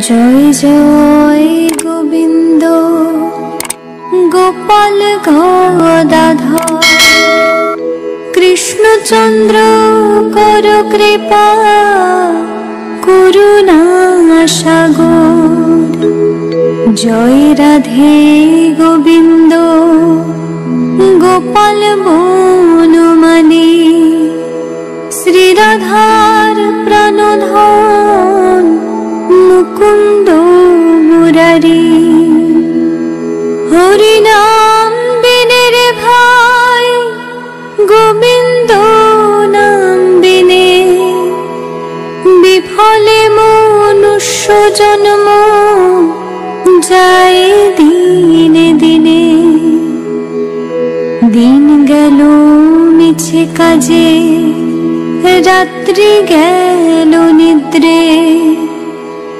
জয় জয় গোবিন্দ। গোপাল গদাধর কৃষ্ণচন্দ্র, কর কৃপা। করুণা, সাগর। জয় রাধে গোবিন্দ। গোপাল বনমালী শ্রীরাধার প্রাণধন মুরারি হরিনাম বিনে রে ভাই, গোবিন্দ নাম বিনে। বিফলে মনুষ্য জন্ম, যায় দিনে দিনে। দিন গেল মিছে কাজে, রাত্রি গেল নিদ্রে।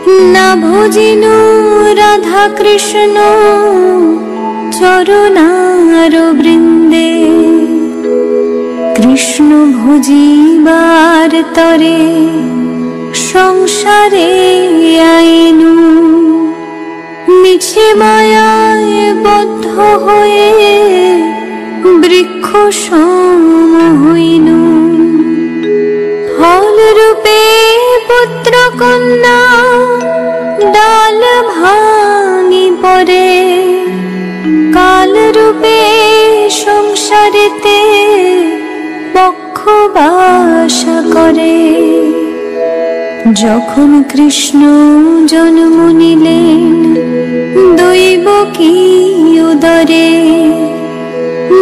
না ভজিনু রাধা কৃষ্ণ চরণার বৃন্দে। কৃষ্ণ ভজিবার তরে সংসারে আইনু। মিছে মায়ায় বদ্ধ হয়ে বৃক্ষ সম হইনু। ফল রূপে পুত্র কন্যা ডাল ভাঙি পরে কাল রূপে সংসারেতে পক্ষ বাসা করে। যখন কৃষ্ণ জন্ম নিলেন, দৈব কি উদরে?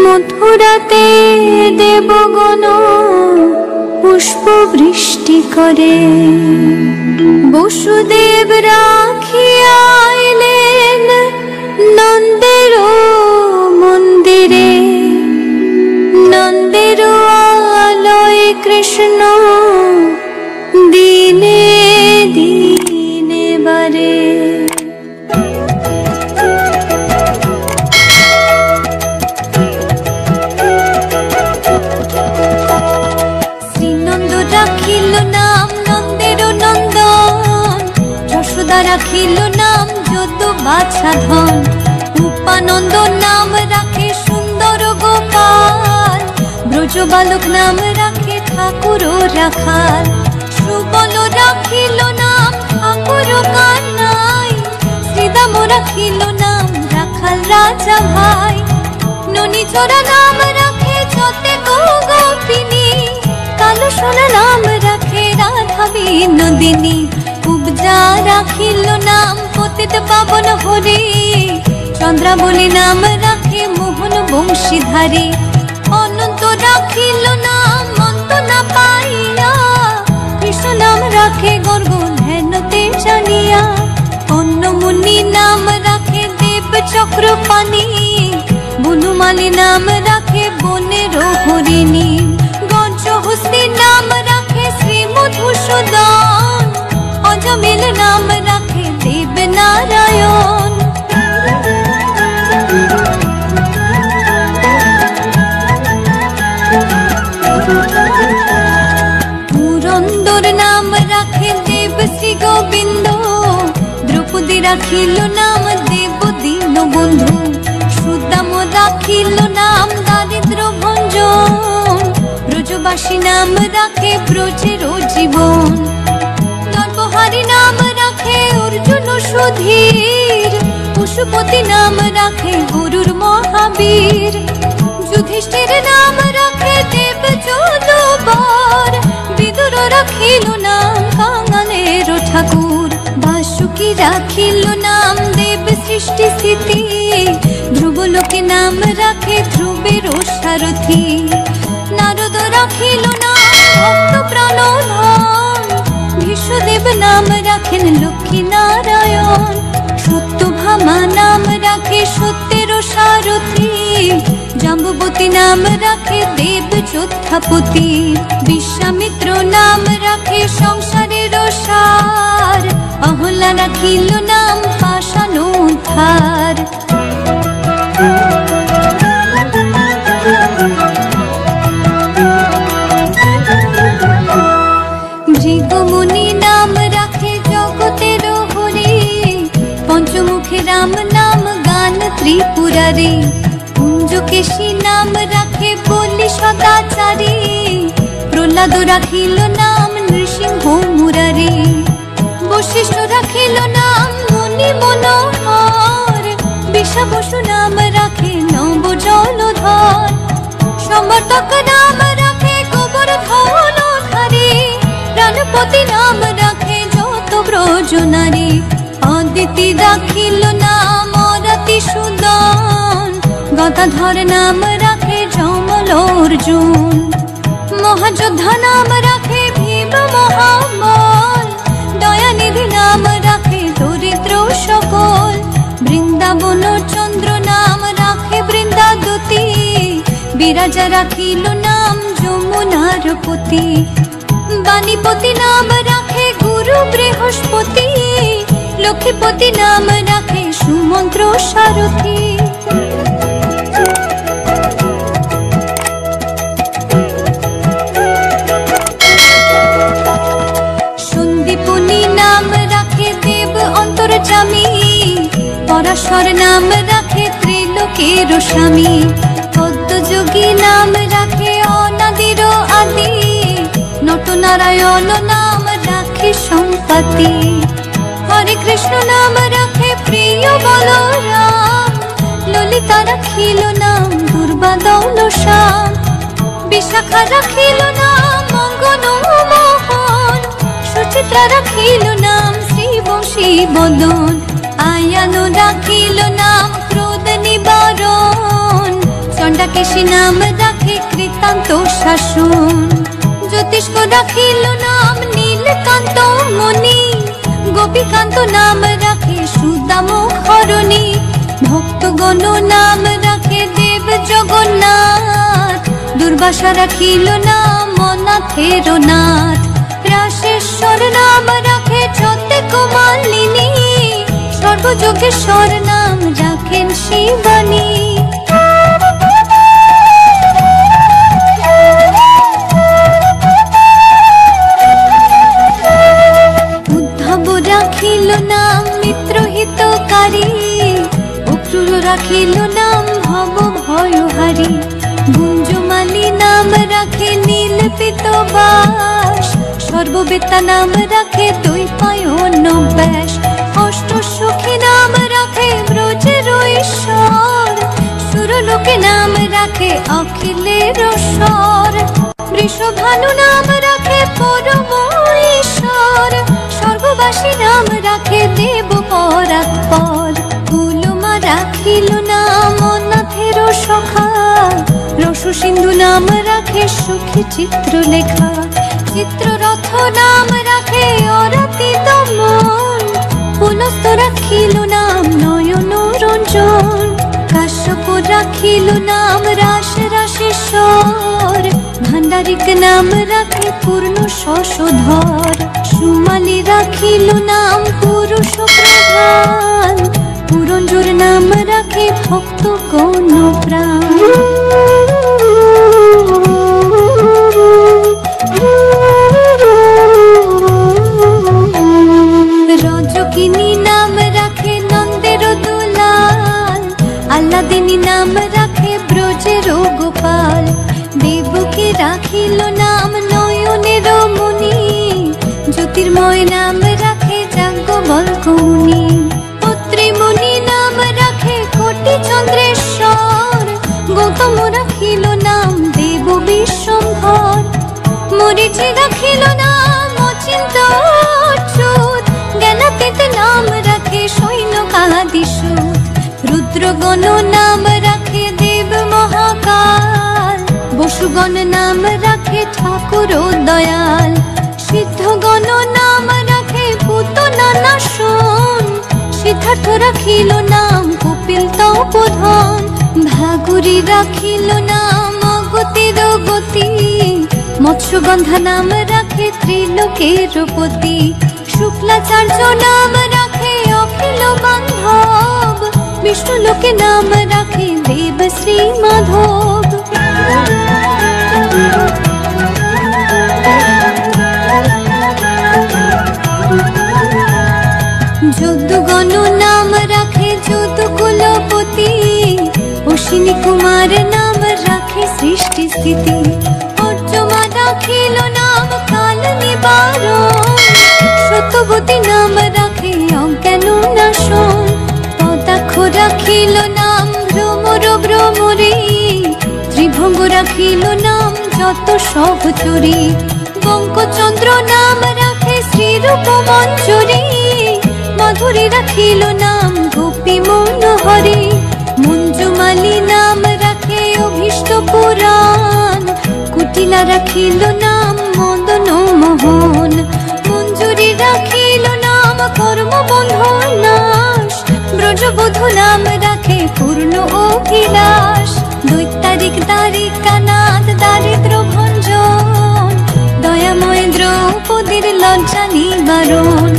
মথুরাতে দেবগণ পুষ্প বৃষ্টি করে। বসুদেব রাখিয়া এলেন নন্দের মন্দিরে। নন্দের আলয় কৃষ্ণ বালক নাম রাখে ঠাকুর রাখাল। সুবল রাখিল নাম ঠাকুর কানাই শ্রীদাম রাখিল নাম রাখাল রাজা ভাই। ননীচরা নাম রাখে যতে গোপিনী। কালো সোনা নাম রাখে রাধা বিনোদিনী। উপজা রাখিল নাম পতিত পাবন হরি। চন্দ্রাবলী নাম রাখে মোহন বংশীধারী। অনন্ত রাখিল নাম অন্ত না পাইয়া। কৃষ্ণ নাম রাখে গর্গ ধ্যানতে জানিয়া। অন্য মুনি নাম রাখে, দেব চক্র পানি। বনুমালী নাম রাখে বনের হরিণী গঞ্জ হস্তি নাম রাখে, শ্রী মধুসূদন। রাখিল নাম দেব দীন বন্ধু। সুদাম রাখিল নাম দারিদ্র ভঞ্জন। ব্রজবাসী নাম রাখে ব্রজের জীবন নরবহারী নাম রাখে অর্জুন সুধীর। পশুপতি নাম রাখে গরুর মহাবীর। যুধিষ্ঠির নাম রাখে দেব চোদবার বিদুর রাখিল নাম কাঙালের ঠাকুর। বাসুকি রাখিল নাম দেব সৃষ্টি স্থিতি। ধ্রুবলোকে নাম রাখে ধ্রুবের সারথী। নারদ রাখিল নাম বিশ্বদেব নাম রাখেন লক্ষ্মী নারায়ণ। সত্যভামা নাম রাখে সত্যের সারথী। জাম্বুবতী নাম রাখে দেব যোদ্ধাপতি বিশ্বামিত্র নাম রাখে সংসারের সার। অহলা রাখিল নাম পাশানু ধার। মৃগমুনি নাম রাখে জগতের হরে, পঞ্চমুখে রাম নাম গান ত্রিপুরারে। কুঞ্জকেশী নাম রাখে বলি সদাচারে, প্রহ্লাদ রাখিল বশিষ্ঠ রাখিল নাম মুনি মনোহর। বিষা বসু নাম রাখে নব জলধর সমর্থক নাম রাখে গোবর্ধন ধারে। প্রাণপতি নাম রাখে যত ব্রজ নারী। অদিতি রাখিল নাম অরাতি সুদন। গদাধর নাম রাখে যমল অর্জুন। মহাযোদ্ধা নাম রাখে ভীম মহাবল সকল। বৃন্দাবন চন্দ্র নাম রাখে বৃন্দাদতি। বিরাজা রাখিল নাম যমুনার পতি। বাণীপতি নাম রাখে গুরু বৃহস্পতি। লক্ষ্মীপতি নাম রাখে সুমন্ত্র সারথী। স্বামী। পদ্মযোগী নাম রাখে অনাদির আদি। নটনারায়ণ নাম রাখে সম্পত্তি হরে কৃষ্ণ নাম রাখে প্রিয় বলরাম। ললিতা রাখিল নাম দুর্বাদৌল শ্যাম বিশাখা রাখিল নাম মঙ্গন মোহন। সুচিত্রা রাখিল নাম শ্রীবংশী বদন আয়ানো রাখিল নাম ক্রোধ নিবারণ। চণ্ডাকেশী নাম রাখে কৃতান্ত শাসন। জ্যোতিষ্ক রাখিল নাম নীলকান্ত মণি। গোপীকান্ত নাম রাখে সুদাম খরণী। ভক্তগণ নাম রাখে দেব জগন্নাথ। দুর্বাসা রাখিল নাম অনাথের নাথ। রাশেশ্বর নাম রাখে ছতে কুমালিনী সর্বযোগেশ্বর নাম রাখেন শিবানী। রাখিল নাম মিত্র হিতকারী অক্রুর রাখিল নাম নাম রাখে নীল পিতবাস, সর্ববেতা নাম রাখে দুই পায়ন ব্যাস অষ্ট সখী নাম ব্রজের ঈশ্বর সুরলোকে নাম রাখে অখিলের স্বর। বৃষভানু নাম রাখে পরম ঈশ্বর সর্ববাসী নাম রাখে দেব পরাৎপর কুলমা রাখিল নাম অনাথের সখা। রসু নাম রাখে সুখী চিত্র লেখা চিত্ররথ নাম রাখে অরাতি দমন পুনস্ত রাখিল নাম রাস রাশেশ্বর ভান্ডারিক নাম রাখে পূর্ণ শশধর। সুমালি রাখিল নাম পুরুষ প্রধান। পুরঞ্জুর নাম রাখে ভক্ত কোন প্রাণ। রুদ্রগণ নাম রাখে দেব মহাকাল। বসুগণ নাম রাখে ঠাকুর দয়াল। সিদ্ধগণ নাম রাখে পুত নানা শোন। সিদ্ধার্থ রাখিল নাম কপিল তপধন ভাগুরি রাখিল নাম, অগতির গতি। মৎস্যগন্ধা নাম রাখে ত্রিলোকের পতি শুক্লাচার্য নাম রাখে অখিল বান্ধব বিষ্ণু লোকে নাম রাখে দেব শ্রী মাধব যদুগণ নাম রাখে যদু কুলপতি অশ্বিনী কুমার নাম রাখে সৃষ্টি স্থিতি অর্জমা রাখিল নাম কাল নিবারণ সত্যবতী নাম রাখে অজ্ঞান রাখিল নাম ভ্রমর ভ্রমরে, ত্রিভঙ্গ রাখিল নাম যত সহচরী বঙ্কচন্দ্র নাম রাখে শ্রীরূপ মঞ্জুরি মধুরী রাখিল নাম গোপী মনোহরি। মঞ্জুমালি নাম রাখে অভীষ্ট পুরাণ, কুটিলা রাখিল নাম মদন মোহন। মঞ্জুরি রাখিল নাম কর্ম বন্ধন ব্রজবধূ নাম রাখে পূর্ণ অভিলাষ। দৈত্যারিক দ্বারিকা নাথ দারিদ্র ভঞ্জন। দয়াময় দ্রৌপদীর লজ্জা নিবারণ।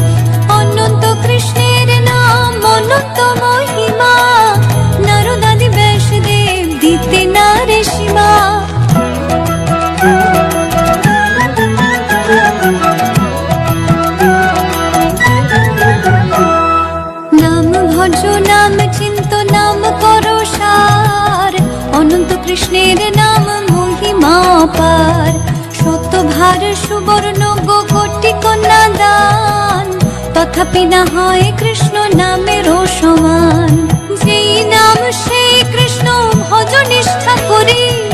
অনন্ত কৃষ্ণের নাম, অনন্ত মহিমা। নারদাদি ব্যাসদেব দিতে নারে সীমা মহিমা পার শতভার সুবর্ণ গোটি কন্যা দান তথাপি না হয় কৃষ্ণ নামের সমান। যেই নাম সেই কৃষ্ণ ভজ নিষ্ঠা করি।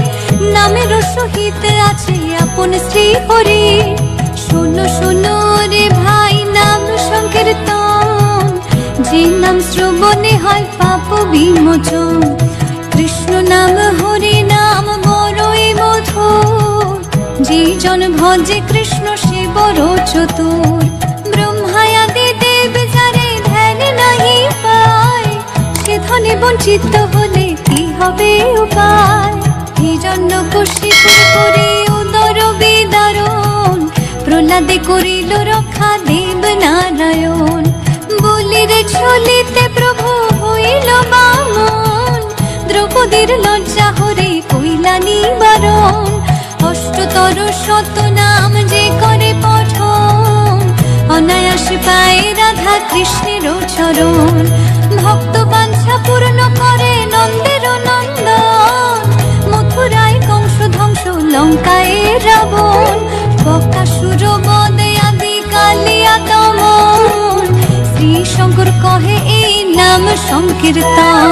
নামের সহিত আছে আপন শ্রী হরি। শোনো শোনো রে ভাই, নাম সংকীর্তন। যে নাম শ্রবণে হয় পাপ বিমোচন। কৃষ্ণ নাম হরি মধুর যে জন ভজে কৃষ্ণ বড় চতুর। ব্রহ্মায়াদি দেব যারে ধ্যান নাহি পায়। সে ধনে বঞ্চিত হলে কি হবে উপায়? এই জন্য কুশিপুর করে উদর বিদারণ। প্রহ্লাদে করিল রক্ষা দেব নারায়ণ। বলিরে ছলিতে প্রভু হইল বামন। দ্রৌপদীর লজ্জা হরে কইলা নিবারণ অষ্টতর শত নাম যে করে পঠন। অনায়াসে পায় রাধা কৃষ্ণের চরণ। ভক্ত বাঞ্ছা পূর্ণ করে নন্দের নন্দন। মথুরায় কংস ধ্বংস, লঙ্কায় রাবণ। বকাসুর বদে আদি কালিয়া দমন। শ্রী শঙ্কর কহে এই নাম সংকীর্তন।